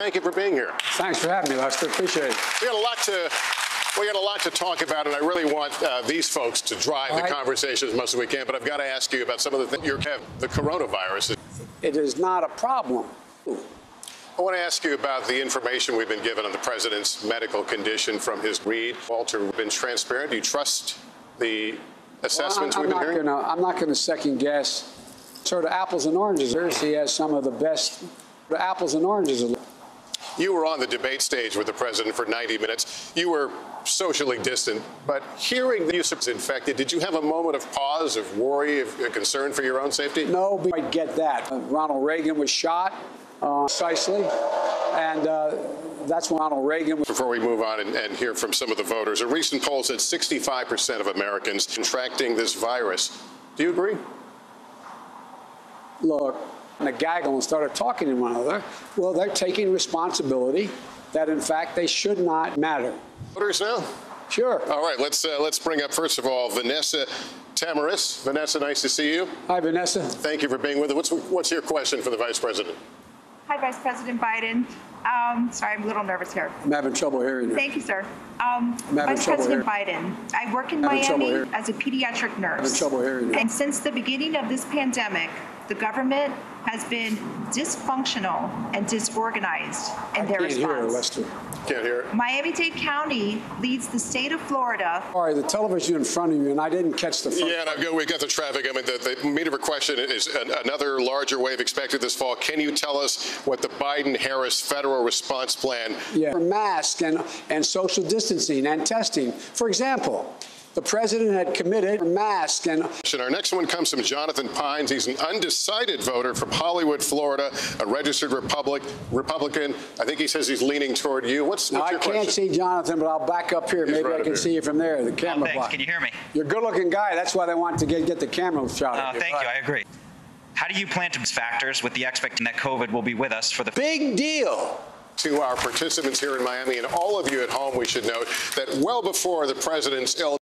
Thank you for being here. Thanks for having me, Lester. Appreciate it. We got a lot to we got a lot to talk about, and I really want uh, these folks to drive All the right. conversation as much as we can. But I've got to ask you about some of the things you have the coronavirus. It is not a problem. I want to ask you about the information we've been given on the president's medical condition from his read. Walter, we've been transparent. Do you trust the assessments I'm, we've been hearing? gonna. I'm not going to second guess. Sort of apples and oranges. He has some of the best the apples and oranges. You were on the debate stage with the president for 90 minutes. You were socially distant, but hearing that you was infected, did you have a moment of pause, of worry, of concern for your own safety? No, but I get that. Ronald Reagan was shot uh, precisely, and uh, that's when Ronald Reagan was. Before we move on and, and hear from some of the voters, a recent poll said 65% of Americans contracting this virus. Do you agree? look and a gaggle and started talking to one another, well, they're taking responsibility that, in fact, they should not matter. Voters now? Sure. All right, let's uh, let's bring up first of all Vanessa Tamaris. Vanessa, nice to see you. Hi, Vanessa. Thank you for being with us. What's what's your question for the vice president? Hi, Vice President Biden. Um, sorry, I'm a little nervous here. I'm having trouble hearing you. Thank you, sir. Um, I'm having Vice trouble President Biden, I work in Having trouble Miami as a pediatric nurse. Having trouble hearing you. And since the beginning of this pandemic, the government has been dysfunctional and disorganized in their Can't hear her. Lester. Can't hear it. Miami-Dade County leads the state of Florida Sorry, the television in front of you, and I didn't catch the first. Yeah, and I've got, we've got the traffic. I mean, the, the meat of her question is an, another larger wave expected this fall. Can you tell us what the Biden-Harris federal response plan? Yeah. For masks and, and social distancing and testing. For example, the president had committed for masks and And our next one comes from Jonathan Pines. He's an undecided voter from Hollywood, Florida, a registered Republic, Republican. I think he says he's leaning toward you. What's, now what's I your can't question? see Jonathan, but I'll back up here. He's Maybe right I can here. see you from there. The camera oh, thanks. block. Can you hear me? You're a good-looking guy. That's why they want to get, get the camera shot. Oh, at you. thank you. I agree. How do you plan to factors with the expectation that COVID will be with us for the Big deal. To our participants here in Miami and all of you at home, we should note that well before the president's ill